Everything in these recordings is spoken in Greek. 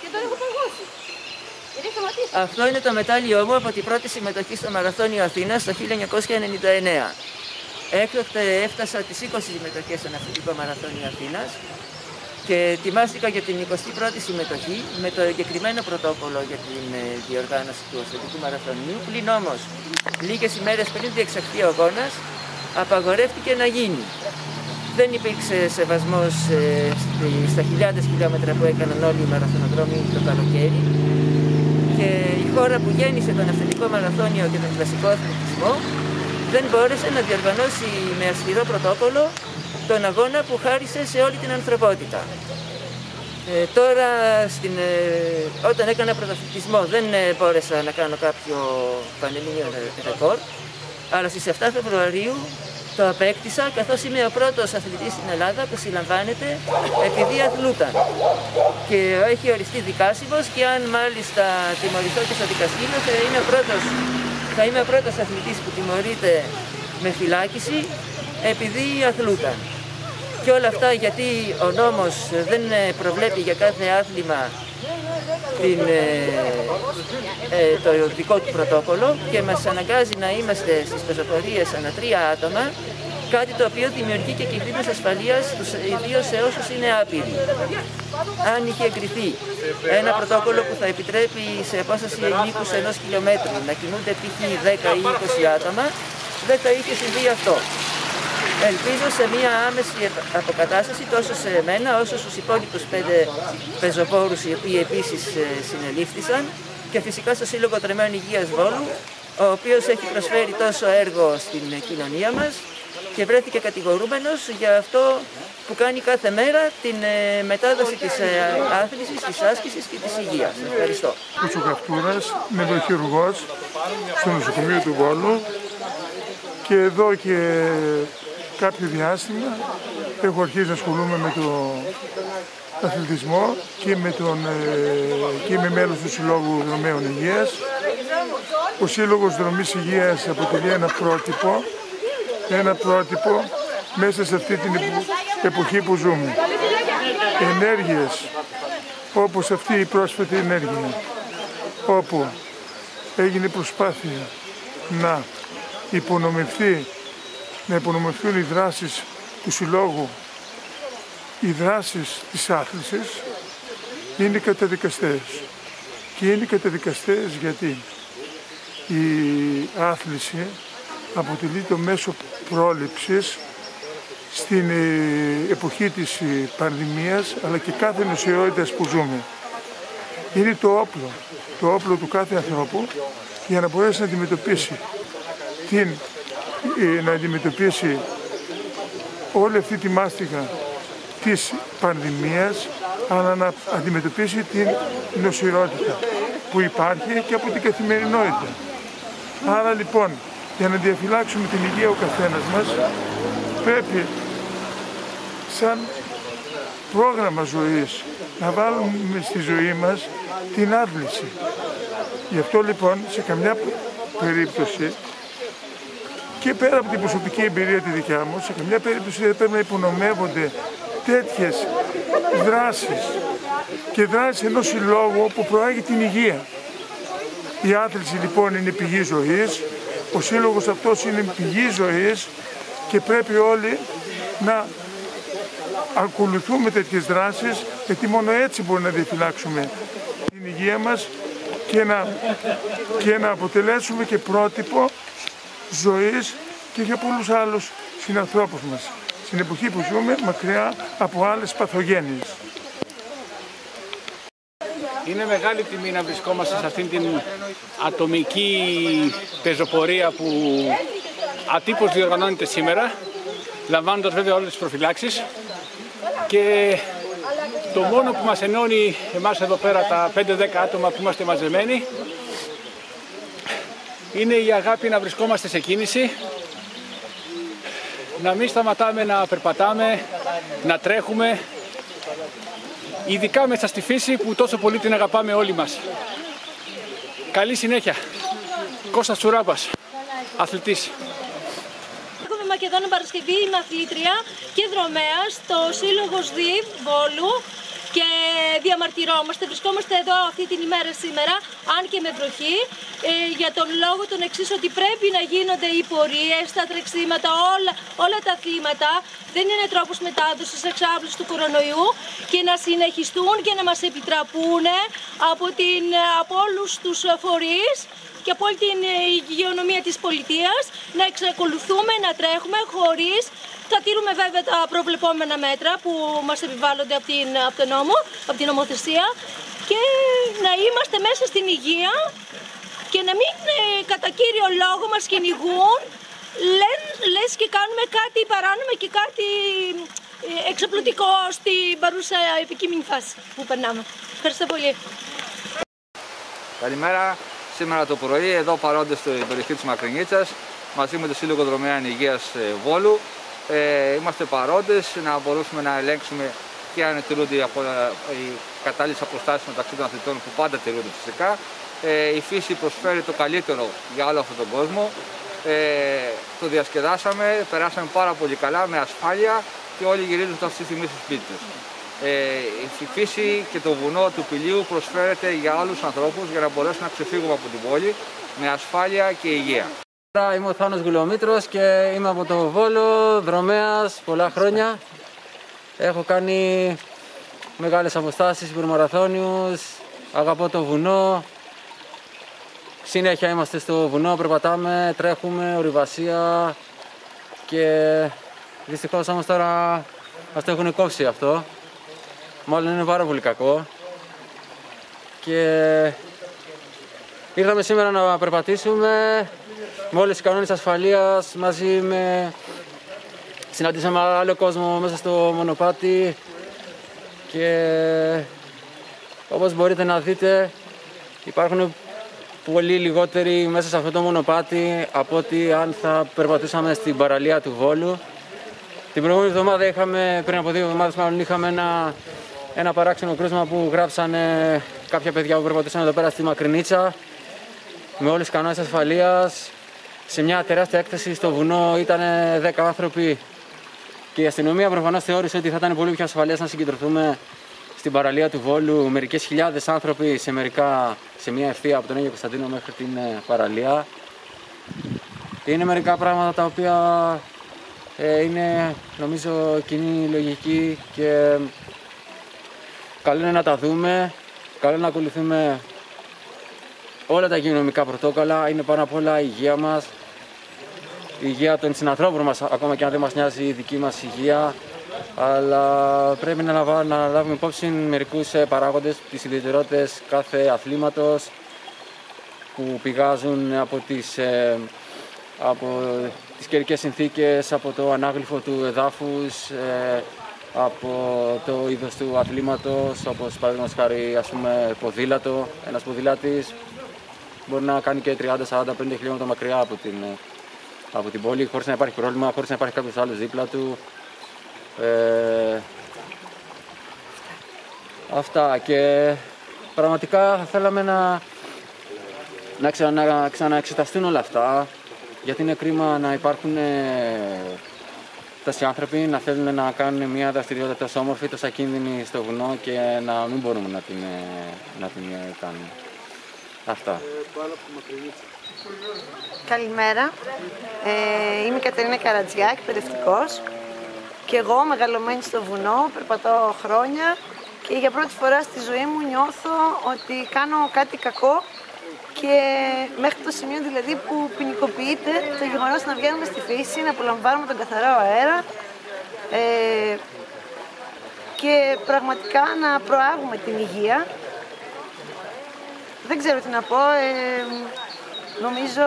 Και τώρα έχω παγώσει. Γιατί σταματήσει. Αυτό είναι το μετάλλιό μου από την πρώτη συμμετοχή στο Μαραθώνιο Αθήνας το 1999. Έκτοτε έφτασα τις 20 συμμετοχές στον Αθλητικό Μαραθώνιο Αθήνας και ετοιμάστηκα για την 21η συμμετοχή με το εγκεκριμένο πρωτόκολλο για την ε, διοργάνωση του Αθλητικού Μαραθωνίου. Πλην όμως, λίγες ημέρες πριν διεξαχθεί ο αγώνας, απαγορεύτηκε να γίνει. Δεν υπήρξε σεβασμός ε, στη- στα χιλιάδες χιλιόμετρα που έκαναν όλοι οι μαραθωνοδρόμοι το καλοκαίρι και η χώρα που γέννησε τον αυθεντικό μαραθώνιο και τον κλασικό αθλητισμό δεν μπόρεσε να διοργανώσει με αυστηρό πρωτόκολλο τον αγώνα που χάρισε σε όλη την ανθρωπότητα. Ε, τώρα, στην, ε, όταν έκανα πρωταθλητισμό, δεν ε, μπόρεσα να κάνω κάποιο πανελλήνιο ρε- ρεκόρ, αλλά στις 7 Φεβρουαρίου το απέκτησα, καθώς είμαι ο πρώτος αθλητής στην Ελλάδα που συλλαμβάνεται επειδή αθλούταν. Και έχει οριστεί δικάσιμος και αν μάλιστα τιμωρηθώ και στο δικαστήριο θα είμαι ο πρώτος, θα είμαι ο πρώτος αθλητής που τιμωρείται με φυλάκιση επειδή αθλούταν. Και όλα αυτά γιατί ο νόμος δεν ε, προβλέπει για κάθε άθλημα την, ε, ε, το δικό του πρωτόκολλο και μας αναγκάζει να είμαστε στις πεζοπορίες ανά τρία άτομα κάτι το οποίο δημιουργεί και κινδύνους ασφαλείας, τους- ιδίως σε όσους είναι άπειροι. Αν είχε εγκριθεί ένα πρωτόκολλο που θα επιτρέπει σε απόσταση ενίκους ενός χιλιόμετρου να κινούνται π.χ. 10 ή 20 άτομα, δεν θα είχε συμβεί αυτό. Ελπίζω σε μία άμεση επ- αποκατάσταση τόσο σε μένα όσο στους υπόλοιπους πέντε πεζοπόρους οι οποίοι επίσης ε, συνελήφθησαν και φυσικά στο Σύλλογο Τρεμένων Υγείας Βόλου ο οποίος έχει προσφέρει τόσο έργο στην ε, κοινωνία μας και βρέθηκε κατηγορούμενος για αυτό που κάνει κάθε μέρα την ε, μετάδοση της ε, άθλησης, της άσκησης και της υγείας. Ευχαριστώ. Κούτσο Καυτούρας, νευροχειρουργός στο νοσοκομείο του Βόλου και εδώ και κάποιο διάστημα έχω αρχίσει να ασχολούμαι με το αθλητισμό και, με τον, ε, και είμαι μέλος του Συλλόγου Δρομέων Υγείας. Ο Σύλλογος Δρομής Υγείας αποτελεί ένα πρότυπο, ένα πρότυπο μέσα σε αυτή την επο- εποχή που ζούμε. Ενέργειες όπως αυτή η πρόσφατη ενέργεια, όπου έγινε προσπάθεια να υπονομευθεί, να υπονομευθούν οι δράσεις του Συλλόγου, οι δράσεις της άθλησης, είναι καταδικαστές. Και είναι καταδικαστές γιατί η άθληση αποτελεί το μέσο πρόληψης στην ε, εποχή της ε, πανδημίας αλλά και κάθε νοσηρότητας που ζούμε. Είναι το όπλο, το όπλο του κάθε ανθρώπου για να μπορέσει να αντιμετωπίσει την, ε, να αντιμετωπίσει όλη αυτή τη μάστιγα της πανδημίας αλλά να αντιμετωπίσει την νοσηρότητα που υπάρχει και από την καθημερινότητα. Άρα λοιπόν, για να διαφυλάξουμε την υγεία ο καθένας μας, πρέπει σαν πρόγραμμα ζωής να βάλουμε στη ζωή μας την άθληση. Γι' αυτό λοιπόν σε καμιά περίπτωση και πέρα από την προσωπική εμπειρία τη δικιά μου, σε καμιά περίπτωση δεν πρέπει να υπονομεύονται τέτοιες δράσεις και δράσεις ενός συλλόγου που προάγει την υγεία. Η άθληση λοιπόν είναι πηγή ζωής, ο σύλλογος αυτός είναι πηγή ζωής και πρέπει όλοι να ακολουθούμε τέτοιες δράσεις γιατί μόνο έτσι μπορούμε να διαφυλάξουμε την υγεία μας και να, και να αποτελέσουμε και πρότυπο ζωής και για πολλούς άλλους συνανθρώπους μας. Στην εποχή που ζούμε μακριά από άλλες παθογένειες. Είναι μεγάλη τιμή να βρισκόμαστε σε αυτήν την ατομική πεζοπορία που ατύπως διοργανώνεται σήμερα, λαμβάνοντας βέβαια όλες τις προφυλάξεις και το μόνο που μας ενώνει εμάς εδώ πέρα τα 5-10 άτομα που είμαστε μαζεμένοι είναι η αγάπη να βρισκόμαστε σε κίνηση, να μην σταματάμε να περπατάμε, να τρέχουμε, ειδικά μέσα στη φύση που τόσο πολύ την αγαπάμε όλοι μας. Καλή συνέχεια. Κώστας Τσουράπας, αθλητής. Είμαι Μακεδόνα Παρασκευή, είμαι αθλήτρια και δρομέα στο Σύλλογο ΣΔΙΒ Βόλου. και διαμαρτυρόμαστε. Βρισκόμαστε εδώ αυτή την ημέρα σήμερα, αν και με βροχή, ε, για τον λόγο τον εξής ότι πρέπει να γίνονται οι πορείες, τα τρεξίματα, όλα, όλα τα θύματα. Δεν είναι τρόπος μετάδοσης εξάπλωσης του κορονοϊού και να συνεχιστούν και να μας επιτραπούν από, την, από όλους τους φορείς και από όλη την υγειονομία της πολιτείας να εξακολουθούμε να τρέχουμε χωρίς θα τήρουμε βέβαια τα προβλεπόμενα μέτρα που μας επιβάλλονται από, την, από τον νόμο, από την νομοθεσία και να είμαστε μέσα στην υγεία και να μην ε, κατά κύριο λόγο μας κυνηγούν λες και κάνουμε κάτι παράνομο και κάτι ε, εξαπλωτικό στην παρούσα επικείμενη φάση που περνάμε. Ευχαριστώ πολύ. Καλημέρα. Σήμερα το πρωί εδώ παρόντες στην περιοχή της Μακρινίτσας μαζί με το Σύλλογο Δρομέαν Υγείας ε, Βόλου ε, είμαστε παρόντες να μπορούσαμε να ελέγξουμε και αν τηρούνται οι κατάλληλες αποστάσεις μεταξύ των αθλητών που πάντα τηρούνται φυσικά. Ε, η φύση προσφέρει το καλύτερο για όλο αυτόν τον κόσμο. Ε, το διασκεδάσαμε, περάσαμε πάρα πολύ καλά με ασφάλεια και όλοι γυρίζουν αυτή τη στιγμή στο σπίτι του. Ε, η φύση και το βουνό του πηλίου προσφέρεται για όλους τους ανθρώπους για να μπορέσουμε να ξεφύγουμε από την πόλη με ασφάλεια και υγεία. Είμαι ο Θάνος Γουλομήτρος και είμαι από το Βόλο, δρομέας, πολλά χρόνια. Έχω κάνει μεγάλες αποστάσεις, υπερμαραθώνιους, αγαπώ το βουνό. Συνέχεια είμαστε στο βουνό, περπατάμε, τρέχουμε, ορειβασία και δυστυχώς όμως τώρα μας το έχουν κόψει αυτό. Μάλλον είναι πάρα πολύ κακό. Και ήρθαμε σήμερα να περπατήσουμε, με όλες τις κανόνες ασφαλείας μαζί με... Συναντήσαμε άλλο κόσμο μέσα στο μονοπάτι και όπως μπορείτε να δείτε υπάρχουν πολύ λιγότεροι μέσα σε αυτό το μονοπάτι από ότι αν θα περπατούσαμε στην παραλία του Βόλου. Την προηγούμενη εβδομάδα είχαμε, πριν από δύο εβδομάδες μάλλον είχαμε ένα, ένα παράξενο κρούσμα που γράψανε κάποια παιδιά που περπατούσαν εδώ πέρα στη Μακρινίτσα με όλες τις κανόνες ασφαλείας σε μια τεράστια έκθεση στο βουνό ήταν 10 άνθρωποι και η αστυνομία προφανώς θεώρησε ότι θα ήταν πολύ πιο ασφαλές να συγκεντρωθούμε στην παραλία του Βόλου. Μερικές χιλιάδες άνθρωποι σε, μερικά, σε μια ευθεία από τον Άγιο Κωνσταντίνο μέχρι την ε, παραλία. Είναι μερικά πράγματα τα οποία ε, είναι νομίζω κοινή λογική και καλό είναι να τα δούμε, καλό είναι να ακολουθούμε όλα τα υγειονομικά πρωτόκολλα, είναι πάνω απ' όλα η υγεία μας, η υγεία των συνανθρώπων μας, ακόμα και αν δεν μας νοιάζει η δική μας υγεία, αλλά πρέπει να, λάβουμε, να λάβουμε υπόψη μερικούς ε, παράγοντες, τις ιδιαιτερότητες κάθε αθλήματος που πηγάζουν από τις, ε, από τις καιρικές συνθήκες, από το ανάγλυφο του εδάφους, ε, από το είδος του αθλήματος, όπως παραδείγματος χάρη ας πούμε ποδήλατο. Ένας ποδηλάτης μπορεί να κάνει και 30, 40, 50 χιλιόμετρα μακριά από την, από την πόλη χωρίς να υπάρχει πρόβλημα, χωρίς να υπάρχει κάποιος άλλος δίπλα του. Ε, αυτά και πραγματικά θα θέλαμε να, να, ξανα, να ξαναεξεταστούν όλα αυτά γιατί είναι κρίμα να υπάρχουν ε, τόσοι άνθρωποι να θέλουν να κάνουν μια δραστηριότητα τόσο όμορφη, τόσο κίνδυνη στο βουνό και να μην μπορούμε να την, ε, να την ε, κάνουμε. Αυτά. Καλημέρα. Ε, είμαι η Κατερίνα Καρατζιά, εκπαιδευτικός. Και εγώ, μεγαλωμένη στο βουνό, περπατώ χρόνια και για πρώτη φορά στη ζωή μου νιώθω ότι κάνω κάτι κακό και μέχρι το σημείο δηλαδή που ποινικοποιείται το γεγονός να βγαίνουμε στη φύση, να απολαμβάνουμε τον καθαρό αέρα ε, και πραγματικά να προάγουμε την υγεία. Δεν ξέρω τι να πω. Ε, νομίζω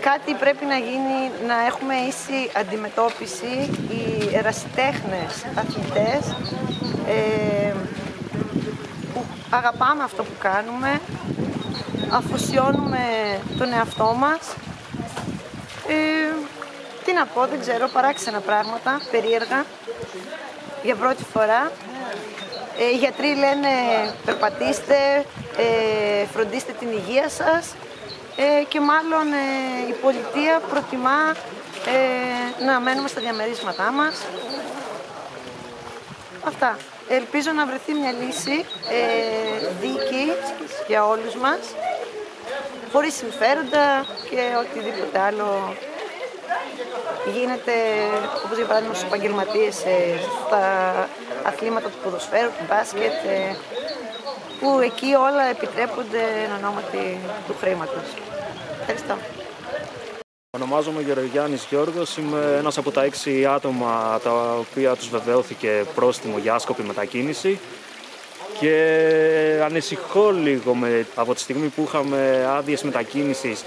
κάτι πρέπει να γίνει, να έχουμε ίση αντιμετώπιση οι ερασιτέχνες αθλητές ε, που αγαπάμε αυτό που κάνουμε, αφοσιώνουμε τον εαυτό μας. Ε, τι να πω, δεν ξέρω, παράξενα πράγματα, περίεργα, για πρώτη φορά. Ε, οι γιατροί λένε περπατήστε, ε, φροντίστε την υγεία σας ε, και μάλλον η πολιτεία προτιμά να μένουμε στα διαμερίσματά μας. Αυτά. Ελπίζω να βρεθεί μια λύση ε, δίκη για όλους μας, χωρίς συμφέροντα και οτιδήποτε άλλο γίνεται, όπως για παράδειγμα στους επαγγελματίες, ε, στα αθλήματα του ποδοσφαίρου, του μπάσκετ, ε, που εκεί όλα επιτρέπονται εν ονόματι του χρήματος. Ευχαριστώ. Ονομάζομαι Γεωργιάννης Γιώργος, είμαι ένας από τα έξι άτομα τα οποία τους βεβαιώθηκε πρόστιμο για άσκοπη μετακίνηση και ανησυχώ λίγο με, από τη στιγμή που είχαμε άδειες μετακίνησης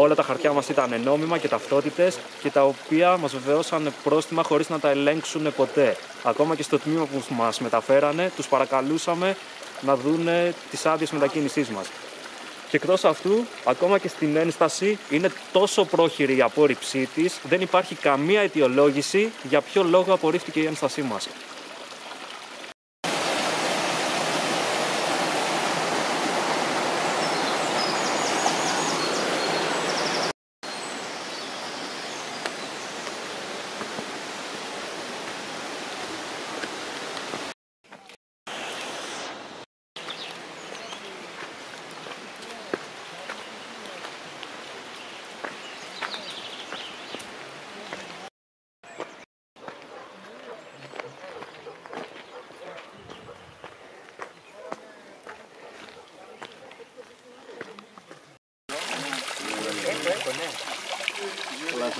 όλα τα χαρτιά μας ήταν νόμιμα και ταυτότητες και τα οποία μας βεβαιώσαν πρόστιμα χωρίς να τα ελέγξουν ποτέ. Ακόμα και στο τμήμα που μας μεταφέρανε, τους παρακαλούσαμε να δούνε τις άδειες μετακίνησής μας. Και εκτός αυτού, ακόμα και στην ένσταση είναι τόσο πρόχειρη η απόρριψή της, δεν υπάρχει καμία αιτιολόγηση για ποιο λόγο απορρίφθηκε η ένστασή μας.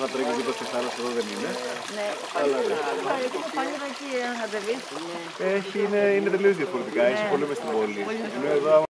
Να τρέχει δίπλα στη θάλασσα εδώ δεν είναι. Ναι, έχω πάλι εκεί ένα κατεβεί. Έχει, είναι, είναι τελείως διαφορετικά. Είσαι πολύ μες στην πόλη. Ενώ εδώ